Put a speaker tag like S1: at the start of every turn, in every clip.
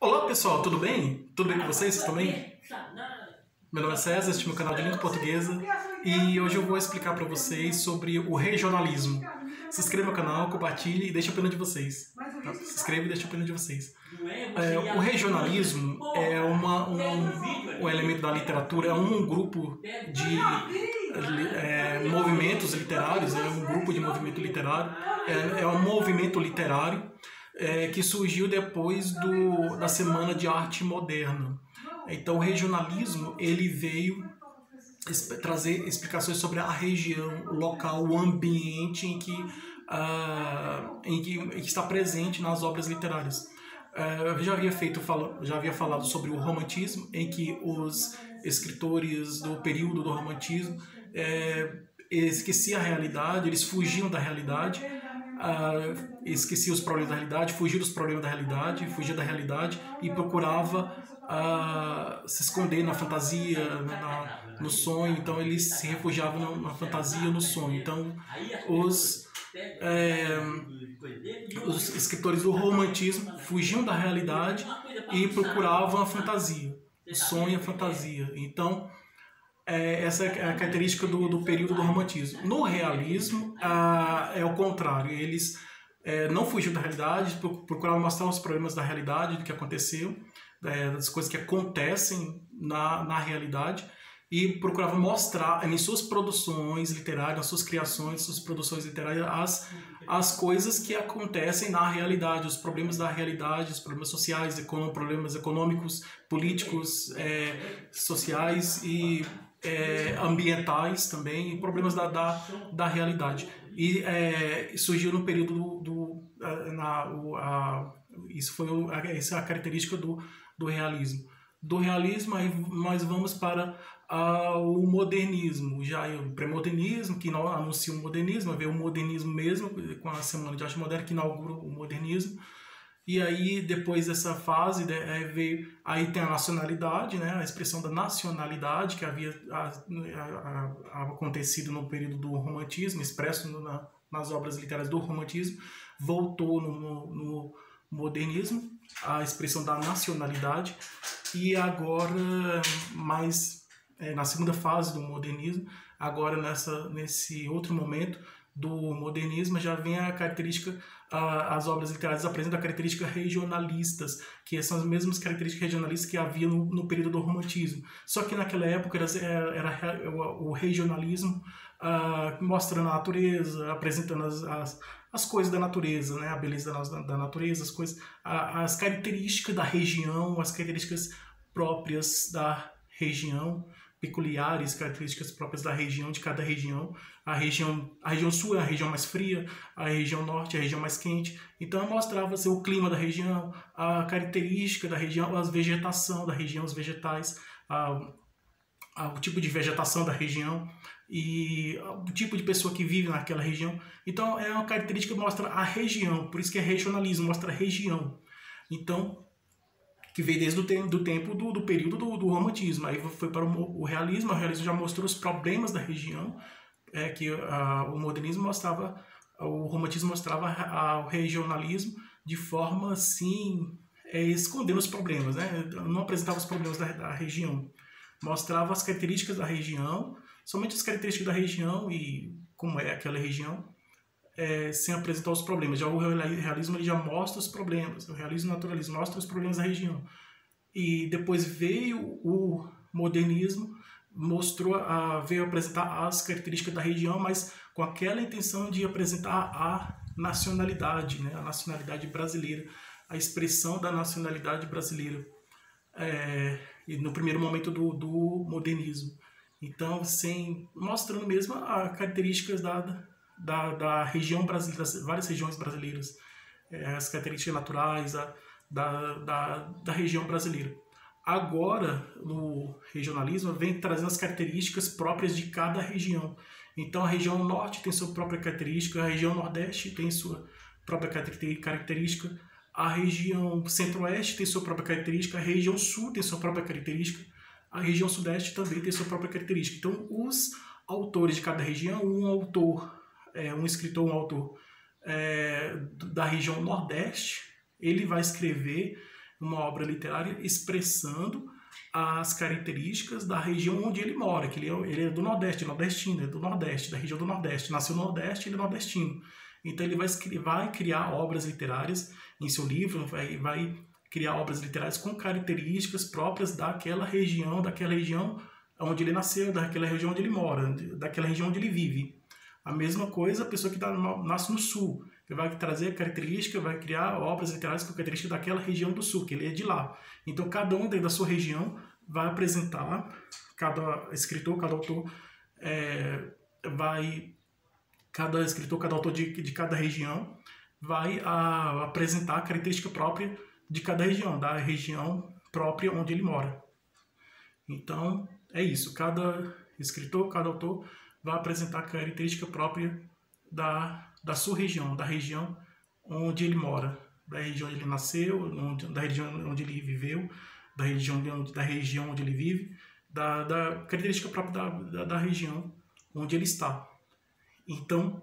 S1: Olá pessoal, tudo bem? Tudo bem com vocês? Vocês estão bem? Meu nome é César, este é o meu canal de língua portuguesa e hoje eu vou explicar para vocês sobre o regionalismo. Se inscreva no canal, compartilhe e deixe a opinião de vocês. Tá? Se inscreva e deixe a opinião de vocês. É, o regionalismo é uma, um, um elemento da literatura, é um grupo de é, movimentos literários, é um grupo de movimento literário, é, é um movimento literário é, que surgiu depois do, da Semana de Arte Moderna. Então, o regionalismo ele veio trazer explicações sobre a região, o local, o ambiente em que, uh, em que, em que está presente nas obras literárias. Uh, eu já havia feito já havia falado sobre o romantismo, em que os escritores do período do romantismo é, esqueciam a realidade, eles fugiam da realidade uh, esquecia os problemas da realidade, fugia dos problemas da realidade, fugia da realidade e procurava uh, se esconder na fantasia, na, no sonho. Então eles se refugiavam na, na fantasia, no sonho. Então os é, os escritores do romantismo fugiam da realidade e procuravam a fantasia, o sonho e a fantasia. Então é, essa é a característica do, do período do romantismo. No realismo, ah, é o contrário. Eles é, não fugiam da realidade, procuravam mostrar os problemas da realidade, do que aconteceu, é, das coisas que acontecem na, na realidade, e procuravam mostrar em suas produções literárias, nas suas criações, suas produções literárias, as, as coisas que acontecem na realidade, os problemas da realidade, os problemas sociais, problemas econômicos, políticos, é, sociais e é, ambientais também problemas da, da, da realidade. E é, surgiu no período do. do na, o, a, isso foi o, a, essa é a característica do, do realismo. Do realismo, aí nós vamos para a, o modernismo, já é o pré-modernismo, que anuncia o modernismo, veio o modernismo mesmo, com a Semana de Arte Moderna, que inaugura o modernismo e aí, depois dessa fase, né, veio, aí tem a nacionalidade, né, a expressão da nacionalidade que havia a, a, a, acontecido no período do romantismo, expresso no, na, nas obras literárias do romantismo, voltou no, no, no modernismo, a expressão da nacionalidade, e agora, mais é, na segunda fase do modernismo, agora nessa, nesse outro momento, do modernismo já vem a característica, as obras literárias apresentam a característica regionalistas, que são as mesmas características regionalistas que havia no, no período do romantismo. Só que naquela época era, era o, regionalismo uh, mostrando a natureza, apresentando as, as, as, coisas da natureza, né? a beleza da, da natureza, as coisas, as características da região, as características próprias da região peculiares, características próprias da região, de cada região. A região, a região sul é a região mais fria, a região norte é a região mais quente. Então mostrava assim, o clima da região, a característica da região, a vegetação da região, os vegetais, a, a, o tipo de vegetação da região e o tipo de pessoa que vive naquela região. Então é uma característica que mostra a região, por isso que é regionalismo, mostra a região. Então que veio desde o tempo, do tempo do, do período do, do, romantismo. Aí foi para o, o, realismo, o realismo já mostrou os problemas da região, é, que a, o modernismo mostrava, o romantismo mostrava a, o regionalismo de forma assim, é, escondendo os problemas, né? não apresentava os problemas da, da região, mostrava as características da região, somente as características da região e como é aquela região, é, sem apresentar os problemas. Já o realismo ele já mostra os problemas, o realismo naturalismo mostra os problemas da região. E depois veio o modernismo, mostrou a, veio apresentar as características da região, mas com aquela intenção de apresentar a nacionalidade, né, a nacionalidade brasileira, a expressão da nacionalidade brasileira. É, no primeiro momento do, do modernismo. Então, sem mostrando mesmo as características da, da, da região brasileira, várias regiões brasileiras, é, as características naturais da, da, da, da região brasileira. Agora, no regionalismo, vem trazendo as características próprias de cada região. Então, a região norte tem sua própria característica, a região nordeste tem sua própria característica, a região centro-oeste tem sua própria característica, a região sul tem sua própria característica, a região sudeste também tem sua própria característica. Então, os autores de cada região, um autor é, um escritor, um autor é, da região Nordeste, ele vai escrever uma obra literária expressando as características da região onde ele mora, que ele é, ele é do Nordeste, nordestino, é do Nordeste, da região do Nordeste, nasceu no Nordeste, ele é nordestino. Então ele vai, vai criar obras literárias em seu livro, vai, vai criar obras literárias com características próprias daquela região, daquela região onde ele nasceu, daquela região onde ele mora, daquela região onde ele vive. A mesma coisa a pessoa que tá, nasce no sul, que vai trazer característica, vai criar obras literárias com característica daquela região do sul, que ele é de lá. Então cada um dentro da sua região vai apresentar, cada escritor, cada autor é, vai, cada escritor, cada autor de, de cada região vai a, apresentar a característica própria de cada região, da região própria onde ele mora. Então, é isso. Cada escritor, cada autor vai apresentar característica própria da, da sua região, da região onde ele mora, da região onde ele nasceu, onde, da região onde ele viveu, da região, da região onde ele vive, da, da característica própria da, da, da região onde ele está. Então,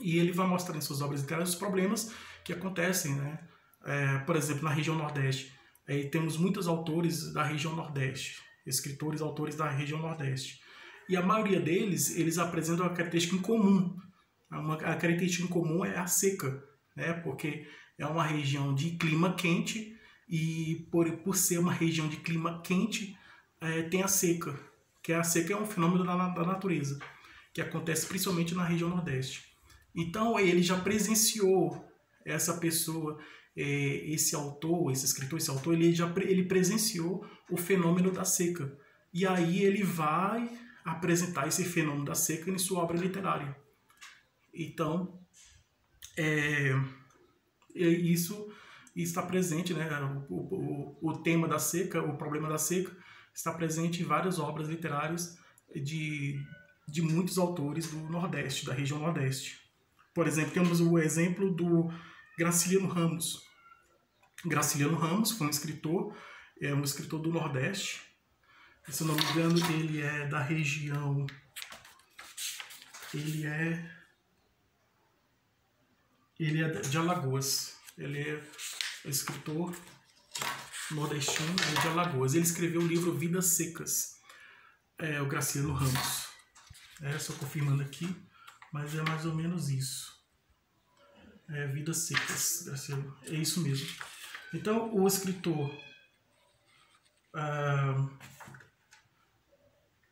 S1: e ele vai mostrar em suas obras literárias os problemas que acontecem, né? É, por exemplo, na região Nordeste. Aí temos muitos autores da região Nordeste, escritores, autores da região Nordeste. E a maioria deles, eles apresentam uma característica em comum. Uma, a característica em comum é a seca, né? Porque é uma região de clima quente e por, por ser uma região de clima quente, é, tem a seca, que a seca é um fenômeno da, da natureza, que acontece principalmente na região Nordeste. Então ele já presenciou essa pessoa, é, esse autor, esse escritor, esse autor, ele já ele presenciou o fenômeno da seca. E aí ele vai apresentar esse fenômeno da seca em sua obra literária. Então, é, isso está presente, né? O, o, o tema da seca, o problema da seca, está presente em várias obras literárias de, de muitos autores do Nordeste, da região Nordeste. Por exemplo, temos o exemplo do Graciliano Ramos. Graciliano Ramos foi um escritor, é um escritor do Nordeste. Se não me engano, ele é da região. Ele é. Ele é de Alagoas. Ele é escritor nordestino de Alagoas. Ele escreveu o livro Vidas Secas. É o Graciliano Ramos. É, só confirmando aqui mas é mais ou menos isso. É, vidas secas, Graciano. É isso mesmo. Então, o escritor ah,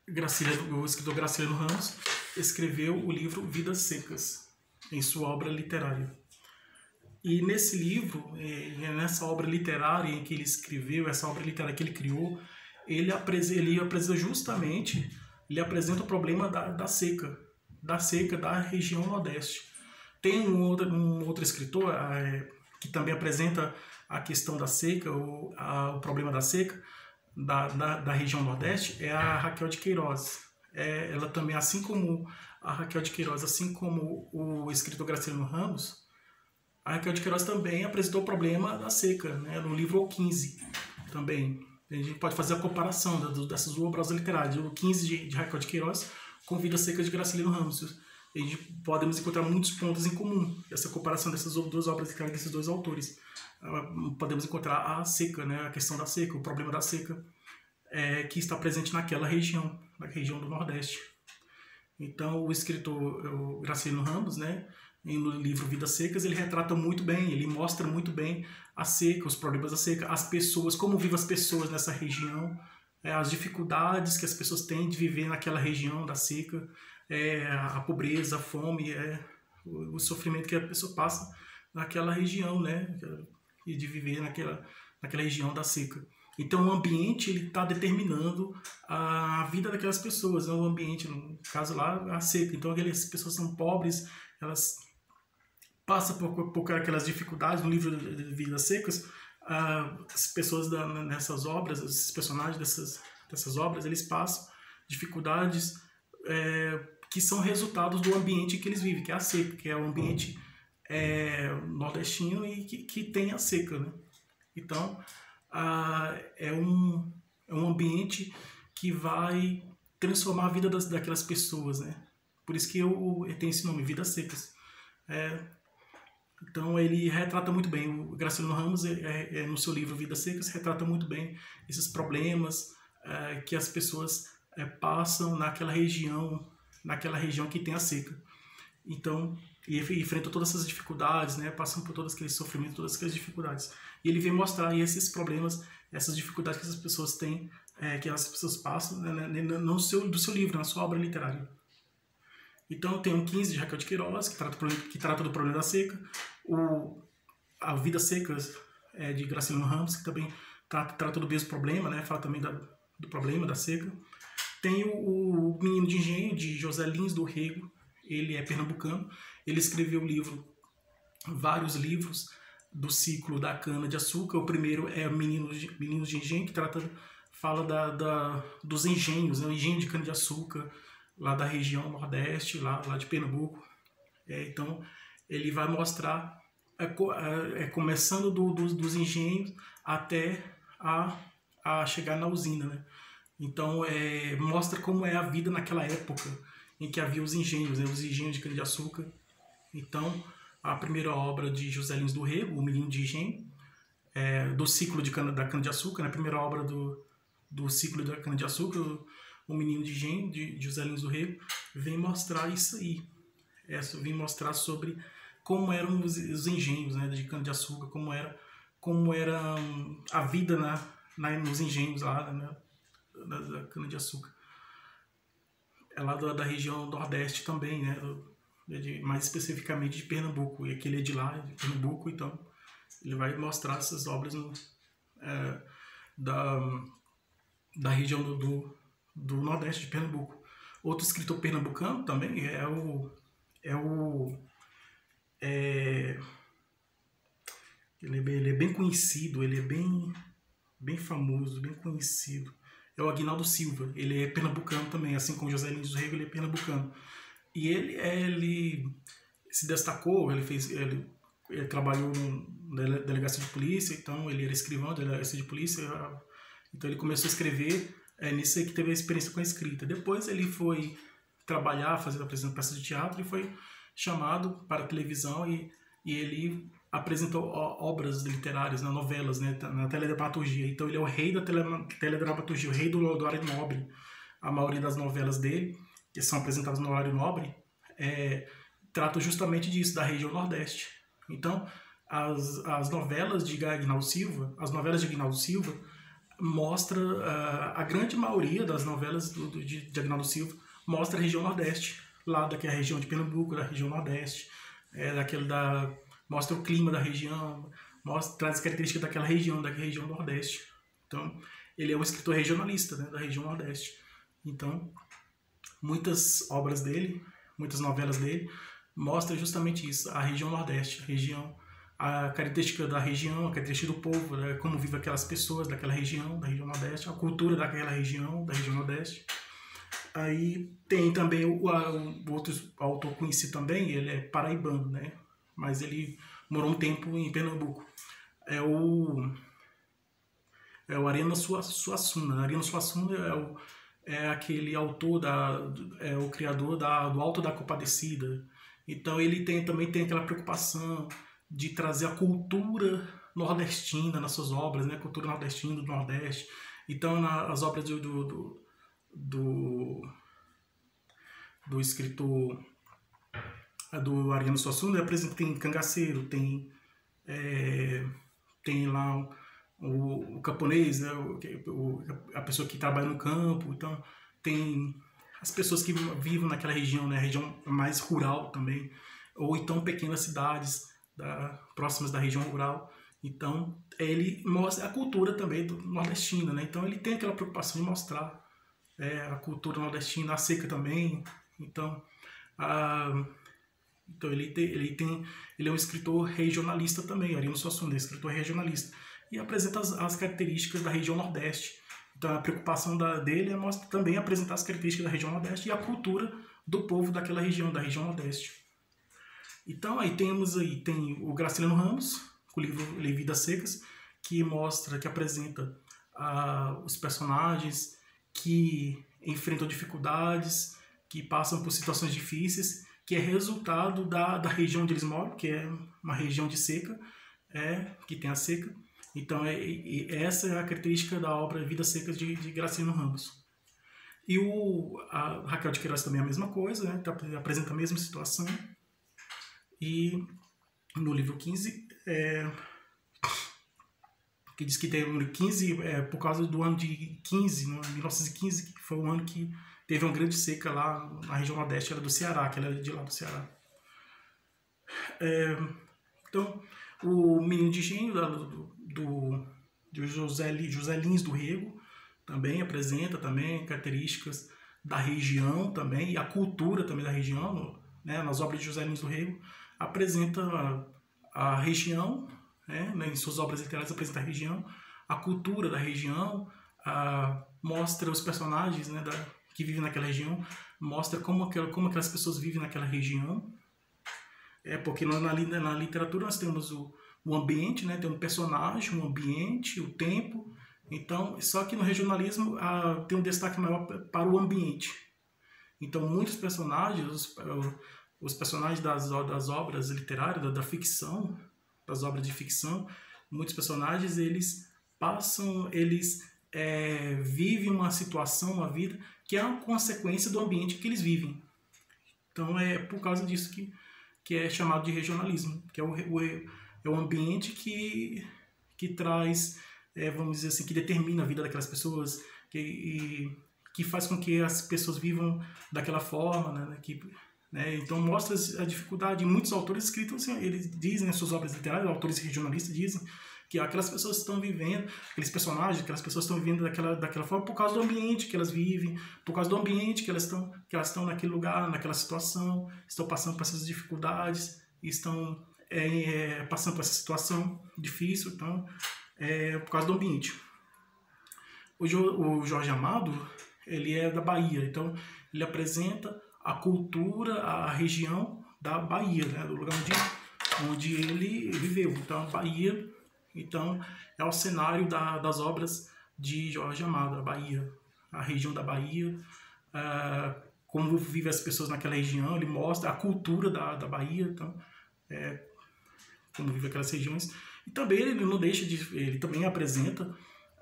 S1: Graciliano, o escritor Graciliano Ramos escreveu o livro Vidas Secas em sua obra literária. E nesse livro, é, nessa obra literária em que ele escreveu, essa obra literária que ele criou, ele apresenta, ele apresenta justamente, ele apresenta o problema da, da seca, da seca da região Nordeste. Tem um outro, um outro escritor é, que também apresenta a questão da seca, o, a, o problema da seca da, da, da, região Nordeste, é a Raquel de Queiroz. É, ela também, assim como a Raquel de Queiroz, assim como o escritor Graciliano Ramos, a Raquel de Queiroz também apresentou o problema da seca, né, no livro 15 também. A gente pode fazer a comparação dessas duas obras literárias, o 15 de, de Raquel de Queiroz com Vidas Secas de Graciliano Ramos. A gente podemos encontrar muitos pontos em comum, essa comparação dessas duas obras literárias desses dois autores. Ah, podemos encontrar a seca, né, a questão da seca, o problema da seca, é, que está presente naquela região, na região do Nordeste. Então, o escritor o Graciliano Ramos, né, no livro Vidas Secas, ele retrata muito bem, ele mostra muito bem a seca, os problemas da seca, as pessoas, como vivem as pessoas nessa região, é, as dificuldades que as pessoas têm de viver naquela região da seca, é, a pobreza, a fome, é, o, o, sofrimento que a pessoa passa naquela região, né? E de viver naquela, naquela região da seca. Então o ambiente ele está determinando a vida daquelas pessoas, né? o ambiente, no caso lá, a seca. Então aquelas pessoas são pobres, elas passam por, por aquelas dificuldades no livro de Vidas Secas, as pessoas da, nessas obras, esses personagens dessas, dessas obras, eles passam dificuldades é, que são resultados do ambiente que eles vivem, que é a seca, que é o ambiente é, nordestino e que, que tem a seca. Né? Então, a, é, um, é um ambiente que vai transformar a vida das, daquelas pessoas. Né? Por isso que eu, eu tenho esse nome, Vidas Secas. É, Então ele retrata muito bem, o Graciliano Ramos, é, é, é no seu livro Vidas Secas, retrata muito bem esses problemas é, que as pessoas é, passam naquela região, naquela região que tem a seca. Então, e enfrenta todas essas dificuldades, né, passam por todos aqueles sofrimentos, todas aquelas dificuldades. E ele vem mostrar esses problemas, essas dificuldades que essas pessoas têm, é, que as pessoas passam, né, né no seu, do seu livro, na sua obra literária. Então tem o 15 de Raquel de Queiroz, que trata, que trata do problema da seca, o A Vida Seca é, de Graciliano Ramos, que também trata, trata do mesmo problema, né, fala também da, do problema da seca. Tem o, o Menino de Engenho, de José Lins do Rego, ele é pernambucano, ele escreveu o livro, vários livros do ciclo da cana de açúcar. O primeiro é Meninos de, Meninos de Engenho, que trata fala da, da dos engenhos, né? o engenho de cana de açúcar lá da região nordeste, lá, lá de Pernambuco. É, então ele vai mostrar é, é, é começando do, do, dos engenhos até a, a chegar na usina, né? Então é, mostra como é a vida naquela época em que havia os engenhos, né? os engenhos de cana-de-açúcar. Então, a primeira obra de José Lins do Rego, O Menino de Engenho, é, do ciclo de cana, da cana-de-açúcar, né? a primeira obra do, do ciclo da cana-de-açúcar, O Menino de Engenho, de, José Lins do Rego, vem mostrar isso aí. É, vem mostrar sobre como eram os, os engenhos né? de cana-de-açúcar, como era, como era hum, a vida na, na, nos engenhos lá, né? Da, da cana-de-açúcar é lá da, da região nordeste também, né? De, mais especificamente de Pernambuco. E aquele é de lá, de Pernambuco, então ele vai mostrar essas obras no, é, da, da região do, do, do, nordeste de Pernambuco. Outro escritor pernambucano também é o. É o é, ele, é bem, ele é bem conhecido, ele é bem, bem famoso, bem conhecido é o Aguinaldo Silva. Ele é pernambucano também, assim como José Lins do Rego, ele é pernambucano. E ele, ele se destacou, ele fez, ele, ele trabalhou na delegacia de polícia, então ele era escrivão da delegacia de polícia, então ele começou a escrever é, nisso aí que teve a experiência com a escrita. Depois ele foi trabalhar, fazer apresentação peças de teatro e foi chamado para televisão e, e ele apresentou obras literárias, né, novelas, né, na teledramaturgia. Então ele é o rei da tele, teledramaturgia, o rei do, horário nobre. A maioria das novelas dele, que são apresentadas no horário nobre, é, trata justamente disso, da região Nordeste. Então, as, as novelas de Agnaldo Silva, as novelas de Agnaldo Silva, mostra uh, a grande maioria das novelas do, do, de, de Agnaldo Silva mostra a região Nordeste, lá daquela região de Pernambuco, da região Nordeste, é, daquele da mostra o clima da região, mostra, traz características daquela região, da região Nordeste. Então, ele é um escritor regionalista né, da região Nordeste. Então, muitas obras dele, muitas novelas dele, mostram justamente isso, a região Nordeste, a região, a característica da região, a característica do povo, né, como vivem aquelas pessoas daquela região, da região Nordeste, a cultura daquela região, da região Nordeste. Aí tem também o, o outro autor conhecido também, ele é paraibano, né? Mas ele morou um tempo em Pernambuco. É o é o Ariano Suassuna. Ariano Suassuna é, o, é aquele autor da é o criador da do Alto da Compadecida. Então ele tem também tem aquela preocupação de trazer a cultura nordestina nas suas obras, né? Cultura nordestina do Nordeste. Então nas obras do, do, do, do escritor a do Ariano Suassuna apresenta tem cangaceiro, tem é, tem lá o, o camponês, né, o, a pessoa que trabalha no campo, então tem as pessoas que vivem naquela região, né, região mais rural também, ou então pequenas cidades da, próximas da região rural. Então ele mostra a cultura também do nordestina, né? Então ele tem aquela preocupação de mostrar é, a cultura nordestina, a seca também. Então a então ele tem, ele tem, ele é um escritor regionalista também, Ariano Suassuna, é escritor regionalista e apresenta as, as, características da região Nordeste. Então a preocupação da, dele é mostra, também apresentar as características da região Nordeste e a cultura do povo daquela região, da região Nordeste. Então aí temos aí tem o Graciliano Ramos com o livro Vidas Secas que mostra, que apresenta ah, os personagens que enfrentam dificuldades, que passam por situações difíceis que é resultado da, da região onde eles moram, que é uma região de seca, é, que tem a seca. Então, é, é, essa é a característica da obra Vidas Secas de, de Graciliano Ramos. E o, a Raquel de Queiroz também é a mesma coisa, né? Tá, apresenta a mesma situação. E no livro 15, é, que diz que tem o número 15 é, por causa do ano de 15, no 1915, que foi o ano que teve uma grande seca lá na região nordeste, era do Ceará, que ela é de lá do Ceará. É, então, o Menino de Gênio, do, do, do José, José Lins do Rego, também apresenta também características da região também, e a cultura também da região, né, nas obras de José Lins do Rego, apresenta a, a região, né, em suas obras literárias apresenta a região, a cultura da região, a, mostra os personagens né, da, que vivem naquela região, mostra como, aquela, como aquelas pessoas vivem naquela região, é porque na, na literatura nós temos o, o ambiente, né, tem um personagem, um ambiente, o tempo, então, só que no regionalismo ah, tem um destaque maior para o ambiente. Então, muitos personagens, os, os personagens das, das obras literárias, da, da, ficção, das obras de ficção, muitos personagens eles passam, eles é, vivem uma situação, uma vida que é uma consequência do ambiente que eles vivem. Então, é por causa disso que, que é chamado de regionalismo, que é o, o é o ambiente que, que traz é, vamos dizer assim, que determina a vida daquelas pessoas, que, e, que faz com que as pessoas vivam daquela forma, né, né que, né, então mostra a dificuldade. Muitos autores escritos, assim, eles dizem nas suas obras literárias, autores regionalistas dizem que aquelas pessoas estão vivendo, aqueles personagens, aquelas pessoas estão vivendo daquela, daquela forma por causa do ambiente que elas vivem, por causa do ambiente que elas estão, que elas estão naquele lugar, naquela situação, estão passando por essas dificuldades, estão é, é, passando por essa situação difícil. Então, é, por causa do ambiente. O, o Jorge Amado, ele é da Bahia, então ele apresenta a cultura, a região da Bahia, né, do lugar onde, onde ele viveu. Então, a Bahia então, é o cenário da, das obras de Jorge Amado, a Bahia, a região da Bahia, uh, como vivem as pessoas naquela região, ele mostra a cultura da, da Bahia, então, é, como vivem aquelas regiões. E também ele não deixa de, ele também apresenta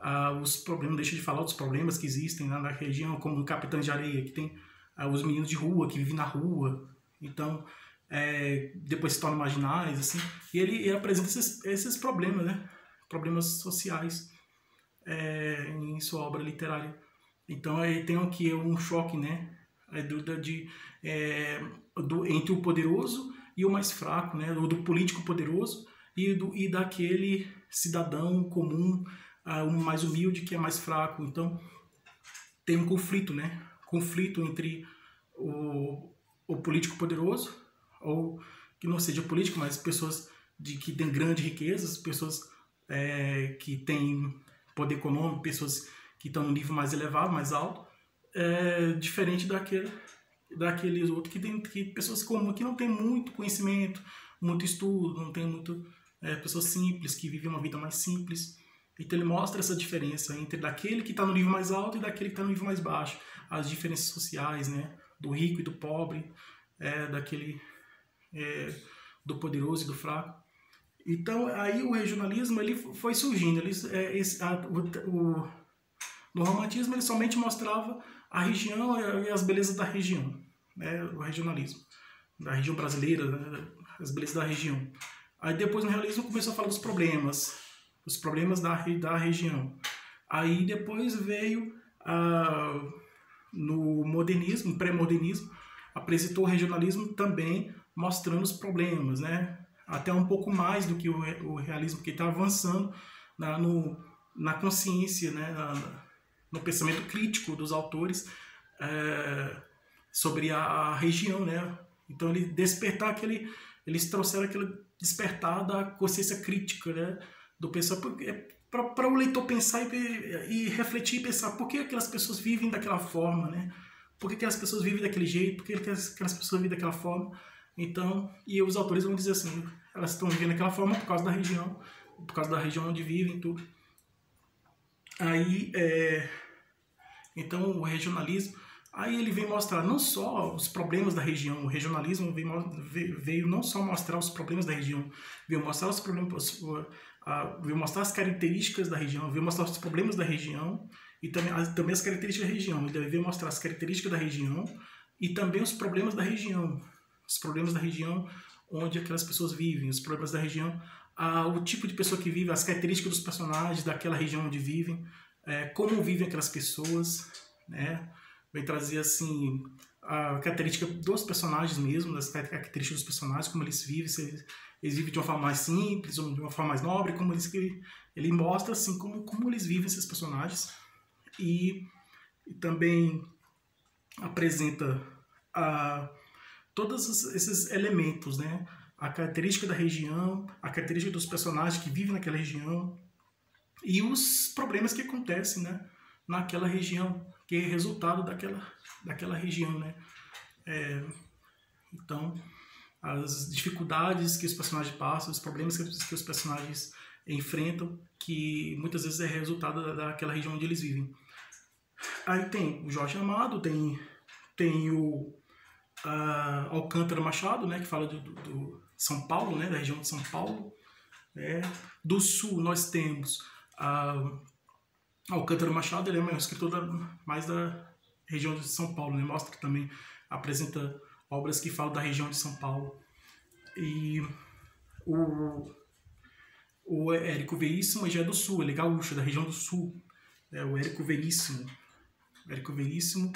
S1: ah, os problemas, deixa de falar dos problemas que existem lá na região, como o Capitão de Areia, que tem ah, os meninos de rua, que vivem na rua, então é, depois se tornam marginais, assim, e ele, ele apresenta esses, esses problemas, né, problemas sociais é, em sua obra literária. Então ele tem aqui um choque, né, é, do, de, é, do, entre o poderoso e o mais fraco, né, do político poderoso e, do, e daquele cidadão comum, uh, um mais humilde que é mais fraco. Então tem um conflito, né? Conflito entre o, o político poderoso, ou que não seja político, mas pessoas de que têm grandes riquezas, pessoas é, que têm poder econômico, pessoas que estão no nível mais elevado, mais alto, é, diferente daquele daqueles outros que tem que pessoas como que não têm muito conhecimento, muito estudo, não tem muito é, pessoas simples, que vivem uma vida mais simples. Então ele mostra essa diferença entre daquele que está no nível mais alto e daquele que está no nível mais baixo. As diferenças sociais, né? Do rico e do pobre, é, daquele é, do poderoso e do fraco. Então aí o regionalismo ele foi surgindo. Ele, é, esse, a, o, o, no romantismo ele somente mostrava a região e as belezas da região, né? O regionalismo da região brasileira, né? as belezas da região. Aí depois no realismo começou a falar dos problemas, os problemas da, da região. Aí depois veio ah, no modernismo, pré-modernismo, apresentou o regionalismo também mostrando os problemas, né? Até um pouco mais do que o, o realismo, que está avançando na, no, na consciência, né? Na, no pensamento crítico dos autores é, sobre a, a, região, né? Então ele despertar aquele, eles trouxeram aquele despertar da consciência crítica, né? Do pensar, para o leitor pensar e, e, refletir e pensar por que aquelas pessoas vivem daquela forma, né? Por que aquelas pessoas vivem daquele jeito? Por que aquelas pessoas vivem daquela forma? Então, e os autores vão dizer assim, elas estão vivendo daquela forma por causa da região, por causa da região onde vivem, tudo. Aí, é, então, o regionalismo Aí ele vem mostrar não só os problemas da região, o regionalismo veio, veio não só mostrar os problemas da região, veio mostrar os problemas, veio mostrar as características da região, veio mostrar os problemas da região e também, também as características da região. Ele veio mostrar as características da região e também os problemas da região, os problemas da região onde aquelas pessoas vivem, os problemas da região, o tipo de pessoa que vive, as características dos personagens daquela região onde vivem, é, como vivem aquelas pessoas, né? Vai trazer assim a característica dos personagens mesmo, das características dos personagens, como eles vivem, se eles, eles vivem de uma forma mais simples ou de uma forma mais nobre, como eles ele mostra assim como como eles vivem esses personagens e, e também apresenta a todos esses elementos, né? A característica da região, a característica dos personagens que vivem naquela região e os problemas que acontecem, né? Naquela região, que é resultado daquela, daquela região, né? É, então, as dificuldades que os personagens passam, os problemas que, os personagens enfrentam, que muitas vezes é resultado daquela região onde eles vivem. Aí tem o Jorge Amado, tem, tem o uh, Alcântara Machado, né, que fala do, do, do, São Paulo, né, da região de São Paulo. Né. Do sul nós temos Alcântara Machado, ele é um escritor da, mais da região de São Paulo, né, mostra também, apresenta obras que falam da região de São Paulo. E o, o Érico Veríssimo já é do sul, ele é gaúcho, da região do sul. É, o Érico Veríssimo. Érico Veríssimo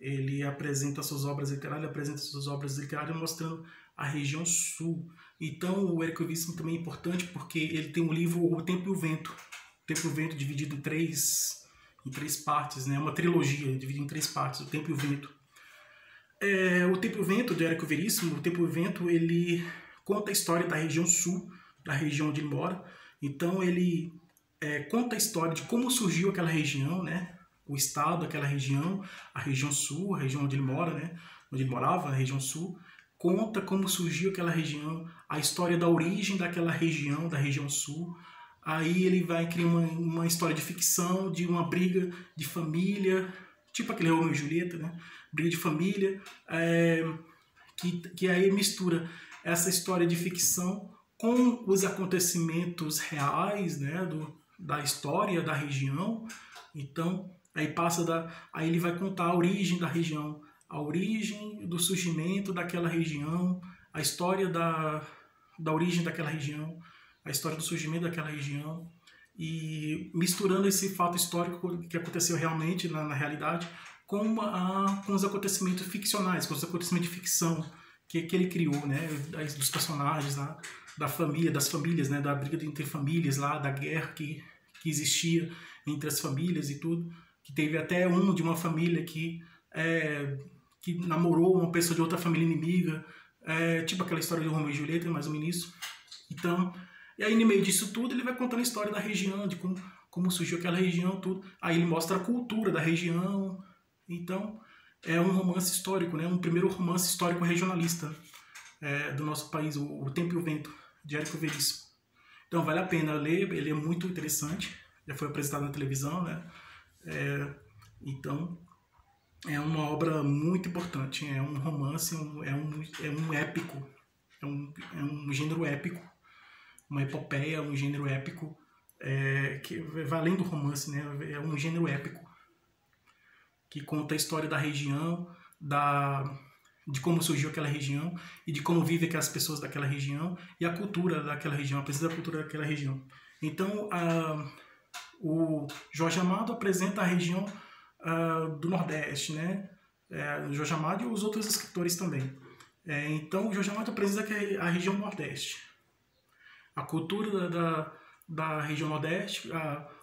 S1: ele apresenta suas obras literárias, ele apresenta suas obras literárias mostrando a região sul. Então o Érico Veríssimo também é importante porque ele tem um livro O Tempo e o Vento. O Tempo e o Vento dividido em três, em três partes, né? uma trilogia dividida em três partes, O Tempo e o Vento. É, o Tempo e o Vento, do Érico Veríssimo, O Tempo e o Vento, ele conta a história da região sul, da região onde ele mora. Então ele é, conta a história de como surgiu aquela região, né? O estado, aquela região, a região sul, a região onde ele mora, né? Onde ele morava, a região sul, conta como surgiu aquela região, a história da origem daquela região, da região sul. Aí ele vai criar uma, uma história de ficção, de uma briga de família, tipo aquele Romeo e Julieta, né? Briga de família, é, que, que aí mistura essa história de ficção com os acontecimentos reais, né? Do, da história da região. Então, Aí passa da, aí ele vai contar a origem da região, a origem do surgimento daquela região, a história da, da origem daquela região, a história do surgimento daquela região e misturando esse fato histórico que aconteceu realmente na, na realidade com, a, com os acontecimentos ficcionais, com os acontecimentos de ficção que, que ele criou, né, dos personagens lá, da família, das famílias, né, da briga entre famílias lá, da guerra que, que existia entre as famílias e tudo que teve até um de uma família que, é, que namorou uma pessoa de outra família inimiga, é, tipo aquela história de Romeo e Julieta, mais ou menos isso. Então, e aí no meio disso tudo ele vai contando a história da região, de como, como surgiu aquela região, tudo. Aí ele mostra a cultura da região. Então, é um romance histórico, né? Um primeiro romance histórico regionalista é, do nosso país, o, o Tempo e o Vento, de Érico Veríssimo. Então, vale a pena ler, ele é muito interessante. Já foi apresentado na televisão, né? É, então, é uma obra muito importante. É um romance, é um, é um épico, é um, é um gênero épico, uma epopeia, um gênero épico, é, que vai além do romance, né? é um gênero épico que conta a história da região, da, de como surgiu aquela região e de como vivem aquelas pessoas daquela região e a cultura daquela região, a presença da cultura daquela região. Então, a o Jorge Amado apresenta a região uh, do Nordeste, né? É, o Jorge Amado e os outros escritores também. É, então, o Jorge Amado apresenta a região Nordeste. A cultura da, da, da região Nordeste,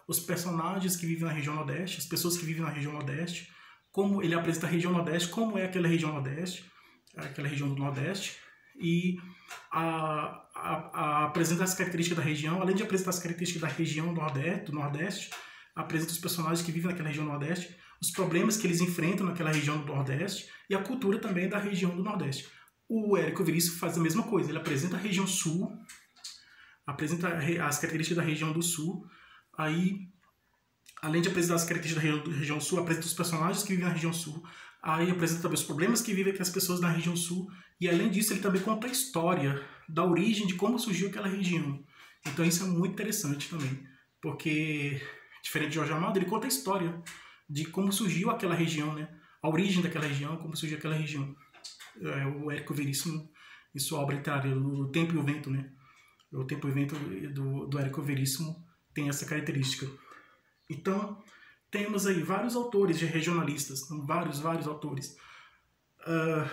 S1: os personagens que vivem na região Nordeste, as pessoas que vivem na região Nordeste, como ele apresenta a região Nordeste, como é aquela região Nordeste, aquela região do Nordeste, e a, a, a, apresenta as características da região, além de apresentar as características da região do Nordeste, do Nordeste apresenta os personagens que vivem naquela região do Nordeste, os problemas que eles enfrentam naquela região do Nordeste e a cultura também da região do Nordeste. O Érico Veríssimo faz a mesma coisa, ele apresenta a região Sul, apresenta as características da região do Sul, aí além de apresentar as características da região, Sul, apresenta os personagens que vivem na região Sul, Aí apresenta também os problemas que vivem as pessoas na região sul. E além disso, ele também conta a história da origem de como surgiu aquela região. Então isso é muito interessante também. Porque, diferente de Jorge Amado, ele conta a história de como surgiu aquela região, né? A origem daquela região, como surgiu aquela região. É, o Érico Veríssimo, em sua obra literária, O Tempo e o Vento, né? O Tempo e o Vento do, do Érico Veríssimo tem essa característica. Então, temos aí vários autores de regionalistas, vários, vários autores. Uh,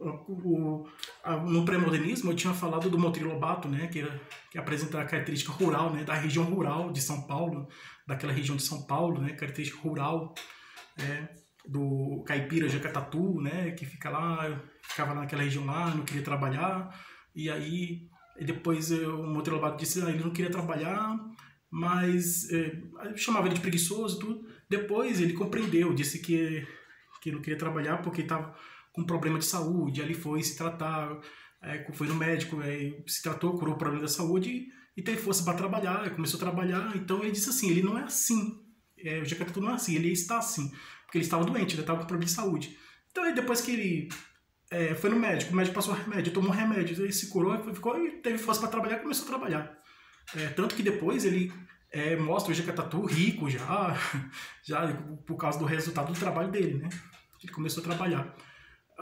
S1: o, a, no pré-modernismo eu tinha falado do Monteiro Lobato, né, que, que apresenta a característica rural, né, da região rural de São Paulo, daquela região de São Paulo, né, característica rural, é, do caipira Jacatatu, né, que fica lá, ficava naquela região lá, não queria trabalhar, e aí depois o Monteiro Lobato disse que ah, ele não queria trabalhar, mas é, chamava ele de preguiçoso tudo. Depois ele compreendeu, disse que, que não queria trabalhar porque estava com problema de saúde, ali foi se tratar, é, foi no médico, é, se tratou, curou o problema da saúde e teve força para trabalhar, começou a trabalhar. Então ele disse assim: ele não é assim, é, o Jacatutu não é assim, ele está assim, porque ele estava doente, ele estava com problema de saúde. Então aí depois que ele é, foi no médico, o médico passou remédio, tomou remédio, ele se curou, ficou e teve força para trabalhar, começou a trabalhar. É, tanto que depois ele é, mostra o Jacatatu rico já, já por causa do resultado do trabalho dele, né? Ele começou a trabalhar.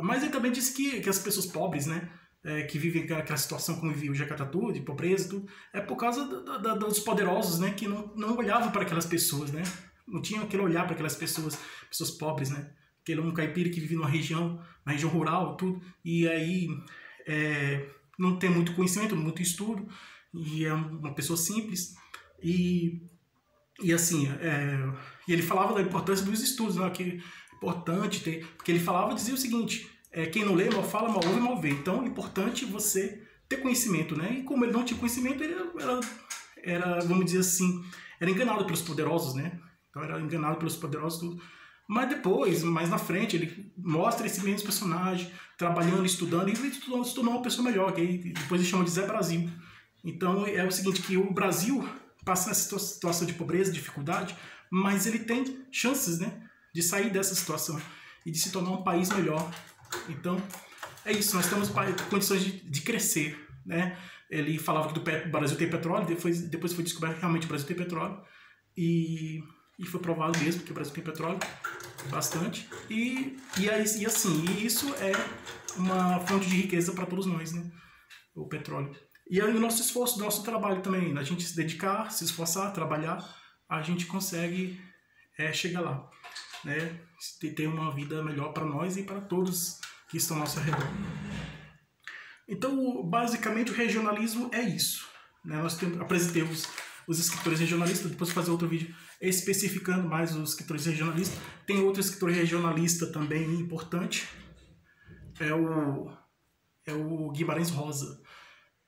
S1: Mas ele também disse que, que as pessoas pobres, né? É, que vivem aquela situação como vivia o Jacatatu, de pobreza tudo, é por causa da, da, dos poderosos, né? Que não, não olhavam para aquelas pessoas, né? Não tinham aquele olhar para aquelas pessoas, pessoas pobres, né? Aquele um caipira que vive numa região, na região rural, tudo, e aí é, não tem muito conhecimento, muito estudo, e é uma pessoa simples e e assim é, e ele falava da importância dos estudos né? Que é importante ter porque ele falava dizia o seguinte é, quem não lê mal fala mal ouve mal vê. Então é importante você ter conhecimento né? E como ele não tinha conhecimento ele era, era vamos dizer assim era enganado pelos poderosos né? Então era enganado pelos poderosos tudo. Mas depois, mais na frente, ele mostra esse mesmo personagem trabalhando, estudando, e ele se tornou uma pessoa melhor, que depois ele chama de Zé Brasil. Então é o seguinte, que o Brasil passa nessa situação de pobreza, dificuldade, mas ele tem chances né, de sair dessa situação e de se tornar um país melhor. Então é isso, nós temos condições de, de crescer. Né? Ele falava que do Brasil tem petróleo, depois, depois foi descoberto que realmente o Brasil tem petróleo e, e foi provado mesmo que o Brasil tem petróleo bastante. E, e, aí, e assim, e isso é uma fonte de riqueza para todos nós, né? o petróleo. E aí o nosso esforço, nosso trabalho também, a gente se dedicar, se esforçar, trabalhar, a gente consegue é, chegar lá, né? Ter uma vida melhor para nós e para todos que estão ao nosso redor. Então, basicamente, o regionalismo é isso. Né? Nós temos, apresentemos os escritores regionalistas, depois fazer outro vídeo especificando mais os escritores regionalistas. Tem outro escritor regionalista também importante, é o, é o Guimarães Rosa.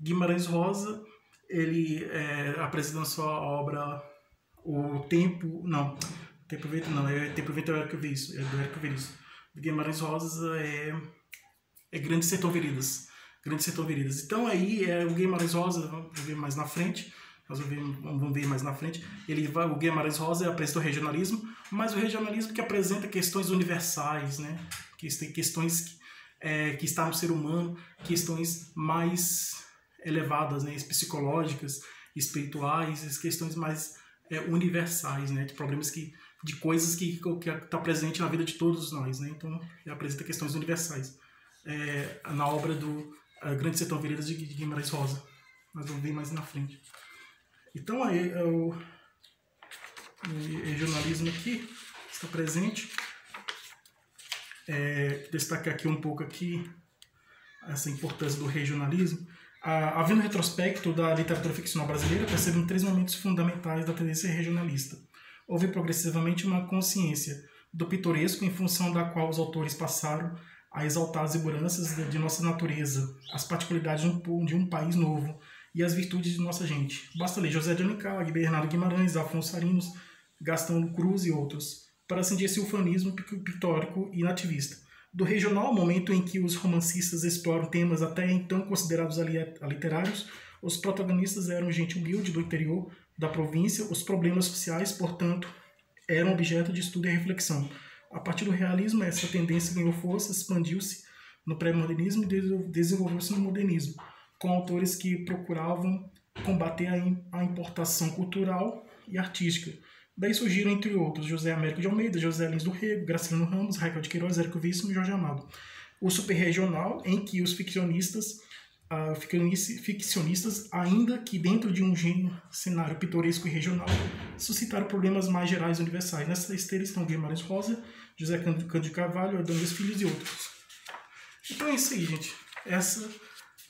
S1: Guimarães Rosa, ele é, apresenta sua obra O Tempo, não, Tempo Vento não, é Tempo Vento é do Érico Veríssimo, é do Érico Veríssimo. Guimarães Rosa é, é Grande Sertão Veredas, Grande Sertão Veredas. Então aí é o Guimarães Rosa, vamos ver mais na frente, nós vamos ver, vamos ver mais na frente, ele vai, o Guimarães Rosa apresenta o regionalismo, mas o regionalismo que apresenta questões universais, né? Que tem questões que, é, que está no ser humano, questões mais elevadas, né, psicológicas, espirituais, questões mais é, universais, né, de problemas que de coisas que que está presente na vida de todos nós, né? Então, ele apresenta questões universais é, na obra do Grande Sertão Veredas de Guimarães Rosa. Nós vamos ver mais na frente. Então, aí, é o, o regionalismo aqui está presente. É, aqui um pouco aqui essa importância do regionalismo havendo um retrospecto da literatura ficcional brasileira, percebemos três momentos fundamentais da tendência regionalista. Houve progressivamente uma consciência do pitoresco em função da qual os autores passaram a exaltar as seguranças de nossa natureza, as particularidades de um país novo e as virtudes de nossa gente. Basta ler José de Alencar, Bernardo Guimarães, Afonso Arinos, Gastão Cruz e outros, para sentir esse ufanismo pictórico e nativista do regional, momento em que os romancistas exploram temas até então considerados literários, os protagonistas eram gente humilde do interior da província, os problemas sociais, portanto, eram objeto de estudo e reflexão. A partir do realismo, essa tendência ganhou força, expandiu-se no pré-modernismo e desenvolveu-se no modernismo, com autores que procuravam combater a importação cultural e artística. Daí surgiram, entre outros, José Américo de Almeida, José Lins do Rego, Graciliano Ramos, Raquel de Queiroz, Érico Víssimo e Jorge Amado. O superregional, em que os ficcionistas uh, ficcionistas, ainda que dentro de um gênio, cenário pitoresco e regional, suscitaram problemas mais gerais e universais. Nessa esteira estão Guimarães Rosa, José Cândido Carvalho, Adonis Filhos e outros. Então é isso aí, gente. Essa,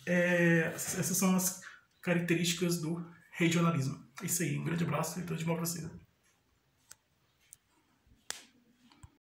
S1: é, essas são as características do regionalismo. É isso aí. Um grande abraço e tudo de bom para vocês.